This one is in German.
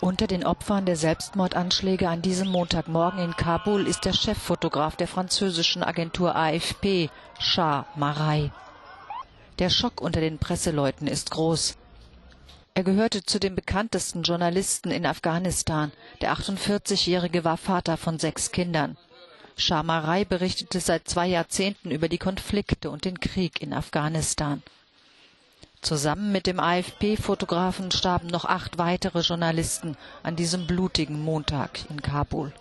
Unter den Opfern der Selbstmordanschläge an diesem Montagmorgen in Kabul ist der Cheffotograf der französischen Agentur AFP, Shah Marai. Der Schock unter den Presseleuten ist groß. Er gehörte zu den bekanntesten Journalisten in Afghanistan. Der 48-Jährige war Vater von sechs Kindern. Shah Marai berichtete seit zwei Jahrzehnten über die Konflikte und den Krieg in Afghanistan. Zusammen mit dem AFP-Fotografen starben noch acht weitere Journalisten an diesem blutigen Montag in Kabul.